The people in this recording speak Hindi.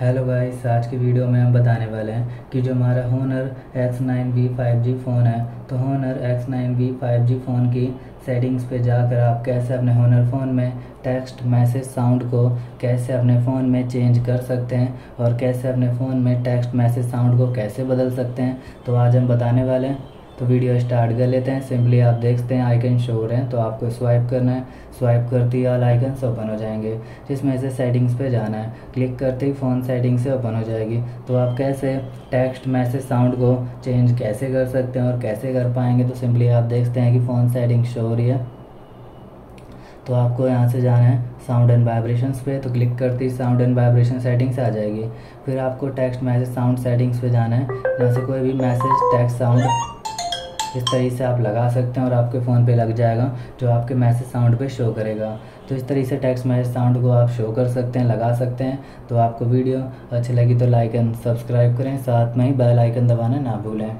हेलो गाइस आज की वीडियो में हम बताने वाले हैं कि जो हमारा होनर X9V 5G फ़ोन है तो होनर X9V 5G फ़ोन की सेटिंग्स पे जाकर आप कैसे अपने होनर फ़ोन में टेक्स्ट मैसेज साउंड को कैसे अपने फ़ोन में चेंज कर सकते हैं और कैसे अपने फ़ोन में टेक्स्ट मैसेज साउंड को कैसे बदल सकते हैं तो आज हम बताने वाले हैं। तो वीडियो स्टार्ट कर लेते हैं। सिंपली आप देखते हैं आइकन शो हो रहे हैं तो आपको स्वाइप करना है। स्वाइप करते ही ऑल आइकन ओपन हो जाएँगे, जिसमें से सेटिंग्स पे जाना है। क्लिक करते ही फ़ोन सेटिंग से ओपन हो जाएगी। तो आप कैसे टेक्स्ट मैसेज साउंड को चेंज कैसे कर सकते हैं और कैसे कर पाएँगे? तो सिंपली आप देखते हैं कि फ़ोन सेटिंग शो हो रही है। तो आपको यहाँ से जाना है साउंड एंड वाइब्रेशंस पे। तो क्लिक करते ही साउंड एंड वाइब्रेशन सेटिंग्स आ जाएगी। फिर आपको टेक्स्ट मैसेज साउंड सेटिंग्स पे जाना है। जैसे कोई भी मैसेज टेक्स्ट साउंड इस तरीके से आप लगा सकते हैं और आपके फ़ोन पे लग जाएगा, जो आपके मैसेज साउंड पे शो करेगा। तो इस तरीके से टेक्स्ट मैसेज साउंड को आप शो कर सकते हैं, लगा सकते हैं। तो आपको वीडियो अच्छी लगी तो लाइक एंड सब्सक्राइब करें। साथ में ही बेल आइकन दबाना ना भूलें।